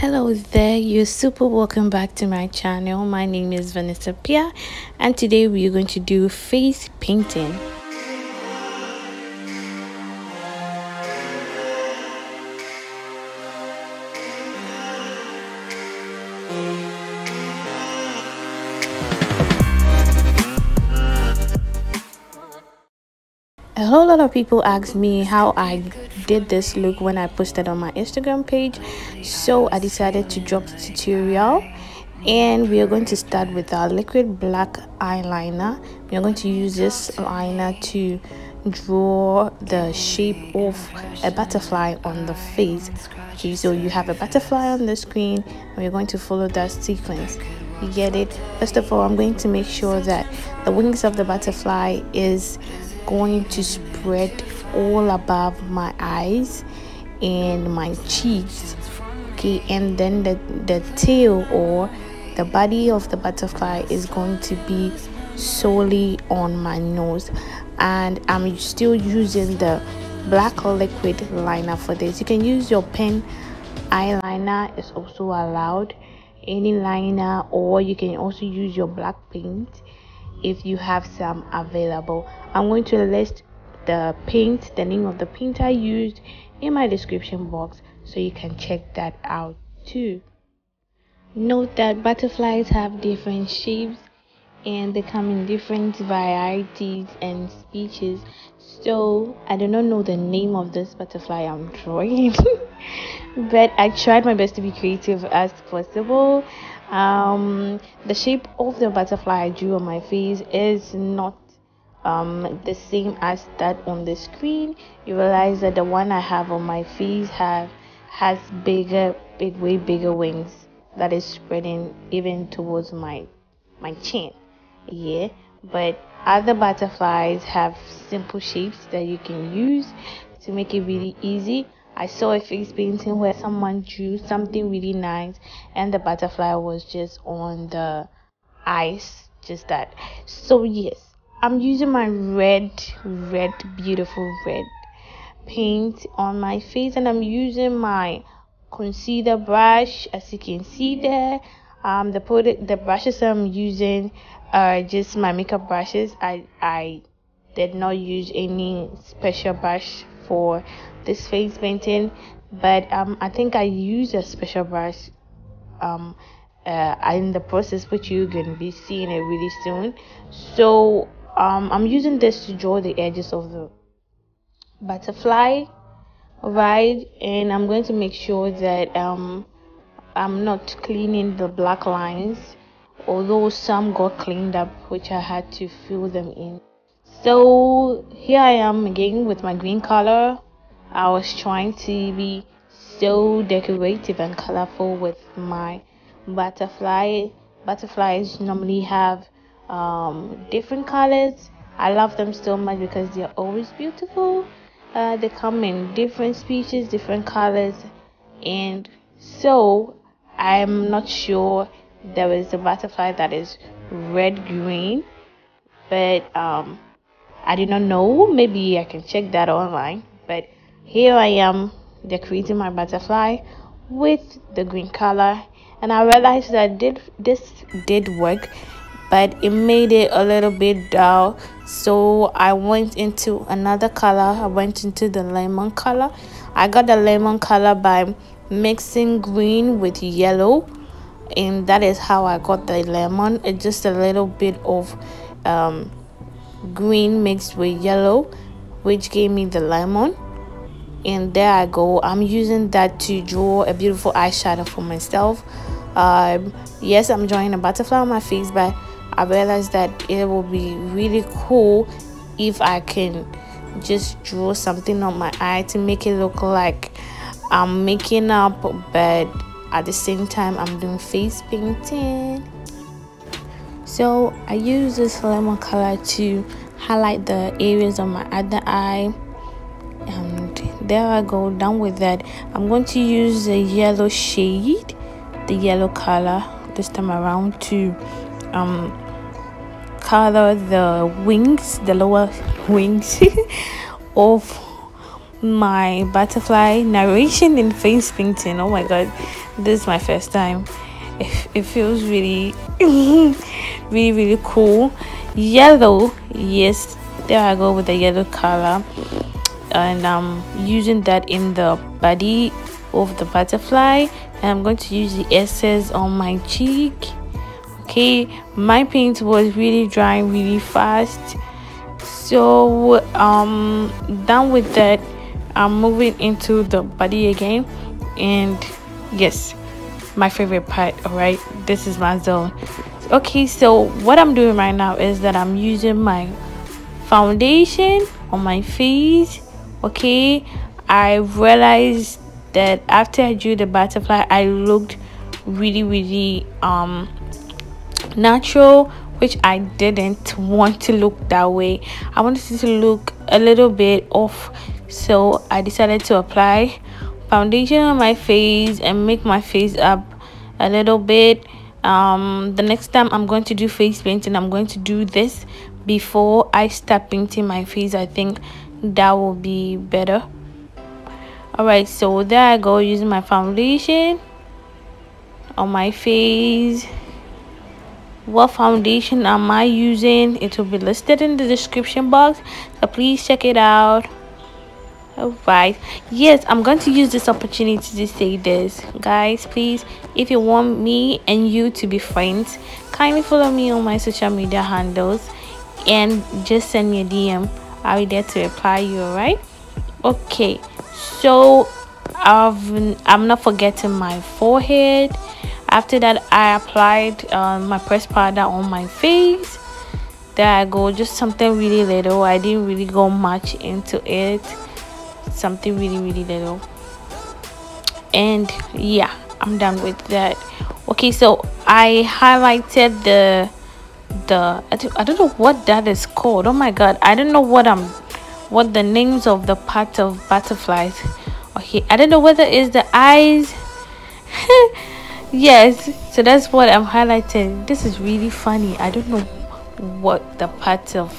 hello there you're super welcome back to my channel. My name is vanessa Appiah and today we're going to do face painting a whole lot of people asked me how I did this look when I posted on my Instagram page. So I decided to drop the tutorial and we are going to start with our liquid black eyeliner. We are going to use this liner to draw the shape of a butterfly on the face. Okay so you have a butterfly on the screen. And we're going to follow that sequence. You get it? First of all i'm going to make sure that the wings of the butterfly is going to spread all above my eyes and my cheeks okay? And then the the tail or the body of the butterfly is going to be solely on my nose. And i'm still using the black liquid liner for this. You can use your pen. Eyeliner is also allowed. Any liner or you can also use your black paint if you have some available i'm going to list the paint the name of the paint i used in my description box so you can check that out too. Note that butterflies have different shapes and they come in different varieties and species. So i do not know the name of this butterfly i'm drawing but i tried my best to be creative as possible. Um, the shape of the butterfly I drew on my face is not um, the same as that on the screen. You realize that the one I have on my face have has bigger big way bigger wings that is spreading even towards my my chin. Yeah but other butterflies have simple shapes that you can use to make it really easy. I saw a face painting where someone drew something really nice and the butterfly was just on the ice, just that. So, yes, I'm using my red, red, beautiful red paint on my face and I'm using my concealer brush as you can see there. Um, the product, the brushes I'm using are just my makeup brushes. I, I did not use any special brush for this face painting but um, I think I use a special brush um, uh, in the process which you're going to be seeing it really soon so um, I'm using this to draw the edges of the butterfly right and I'm going to make sure that um, I'm not cleaning the black lines although some got cleaned up which I had to fill them in. So here I am again with my green color. I was trying to be so decorative and colorful with my butterfly. Butterflies normally have um, different colors. I love them so much because they're always beautiful. Uh, they come in different species different colors. And so I'm not sure there is a butterfly that is red green but um, I did not know. Maybe I can check that online. But here I am decorating my butterfly with the green color. And I realized that did this did work but it made it a little bit dull. So I went into another color. I went into the lemon color. I got the lemon color by mixing green with yellow and that is how I got the lemon. It's just a little bit of um, green mixed with yellow which gave me the lemon. And there I go. I'm using that to draw a beautiful eyeshadow for myself. Um, yes I'm drawing a butterfly on my face but I realized that it will be really cool if I can just draw something on my eye to make it look like I'm making up but at the same time I'm doing face painting. So I use this lemon color to highlight the areas of my other eye and there I go done with that. I'm going to use the yellow shade the yellow color this time around to um color the wings the lower wings of my butterfly narration in face painting. Oh my god this is my first time. It, it feels really really really cool. Yellow yes there i go with the yellow color. And i'm using that in the body of the butterfly. And i'm going to use the essence on my cheek okay my paint was really drying really fast. So um done with that i'm moving into the body again. And yes my favorite part all right this is my zone. Okay so what i'm doing right now is that i'm using my foundation on my face okay? I realized that after i drew the butterfly i looked really really um natural which I didn't want to look that way. I wanted it to look a little bit off, so I decided to apply foundation on my face and make my face up a little bit. Um, the next time I'm going to do face painting, I'm going to do this before I start painting my face. I think that will be better. Alright, so there I go using my foundation on my face what foundation am i using? It will be listed in the description box so please check it out. All right yes i'm going to use this opportunity to say this. Guys please if you want me and you to be friends kindly follow me on my social media handles and just send me a dm i'll be there to reply you all right okay. So i've i'm not forgetting my forehead after that i applied uh, my pressed powder on my face. There i go just something really little. I didn't really go much into it. Something really really little. And yeah i'm done with that. Okay so i highlighted the the I don't, I don't know what that is called. Oh my god i don't know what i'm what the names of the part of butterflies okay i don't know whether it's the eyes yes so that's what i'm highlighting. This is really funny. I don't know what the parts of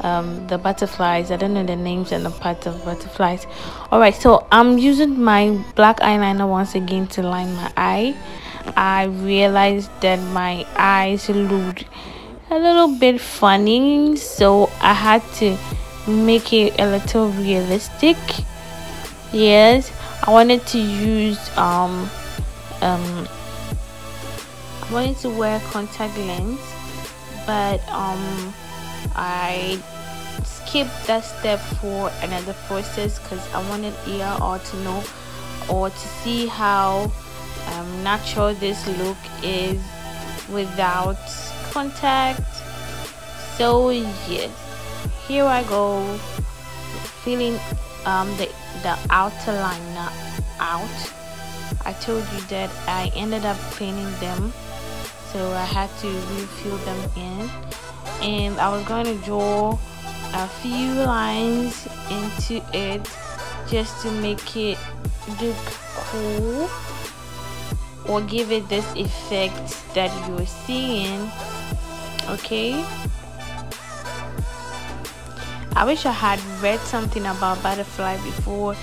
um, the butterflies i don't know the names and the parts of butterflies. All right so i'm using my black eyeliner once again to line my eye. I realized that my eyes looked a little bit funny so i had to make it a little realistic. Yes i wanted to use um um wanted to wear contact lens but um I skipped that step for another process because I wanted ear or to know or to see how um, natural this look is without contact. So yes here I go filling um, the, the outer liner out. I told you that I ended up cleaning them so I had to refill them in. And I was going to draw a few lines into it just to make it look cool or give it this effect that you're seeing okay? I wish I had read something about butterfly before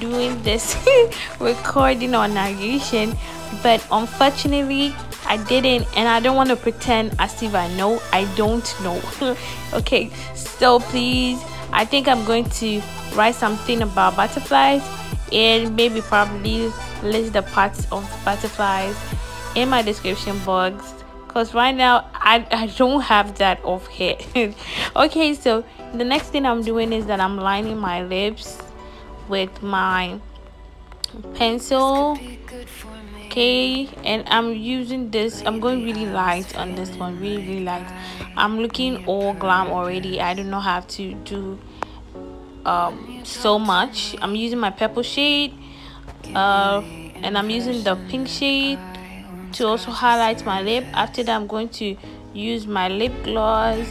doing this recording or narration but unfortunately I didn't and I don't want to pretend as if I know I don't know. Okay so please I think I'm going to write something about butterflies and maybe probably list the parts of butterflies in my description box because right now I, I don't have that off here. Okay so the next thing I'm doing is that I'm lining my lips with my pencil okay? And i'm using this i'm going really light on this one really really light. I'm looking all glam already. I do not have to do um so much. I'm using my purple shade uh and i'm using the pink shade to also highlight my lip. After that i'm going to use my lip gloss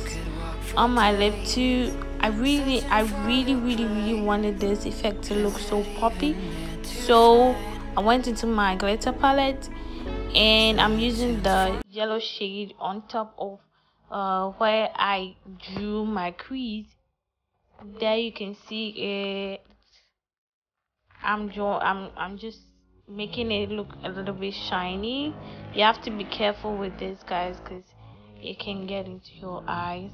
on my lip too. I really i really really really wanted this effect to look so poppy. So I went into my glitter palette and I'm using the yellow shade on top of uh, where I drew my crease. There you can see it. I'm draw i'm i'm just making it look a little bit shiny. You have to be careful with this guys because it can get into your eyes.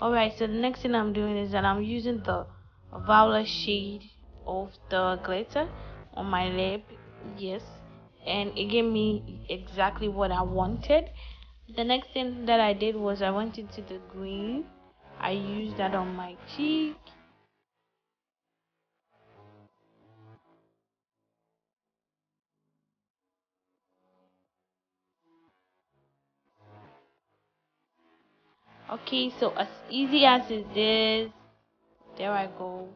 All right so the next thing i'm doing is that i'm using the violet shade of the glitter on my lip yes. And it gave me exactly what i wanted. The next thing that i did was i went into the green. I used that on my cheek. Okay so as easy as it is there i go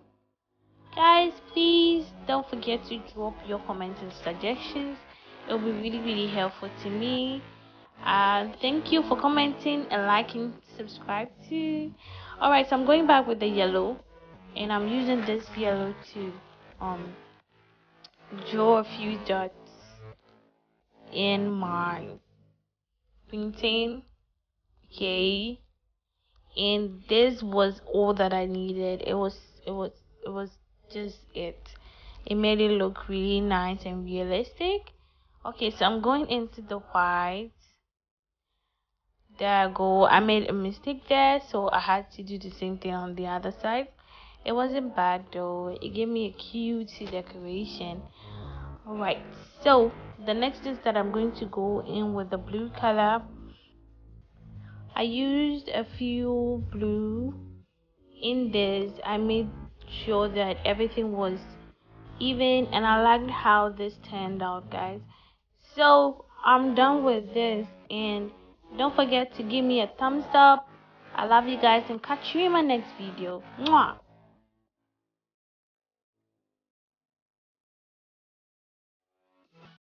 guys please don't forget to drop your comments and suggestions. It will be really really helpful to me. And thank you for commenting and liking subscribe too. All right so i'm going back with the yellow. And i'm using this yellow to um draw a few dots in my painting. Okay. And this was all that I needed. It was it was it was just it. It made it look really nice and realistic. Okay, so I'm going into the white. There I go. I made a mistake there, so I had to do the same thing on the other side. It wasn't bad though. It gave me a cute decoration. Alright, so the next is that I'm going to go in with the blue color I used a few blue in this I made sure that everything was even and I liked how this turned out guys. So I'm done with this and don't forget to give me a thumbs up. I love you guys and catch you in my next video. Mwah!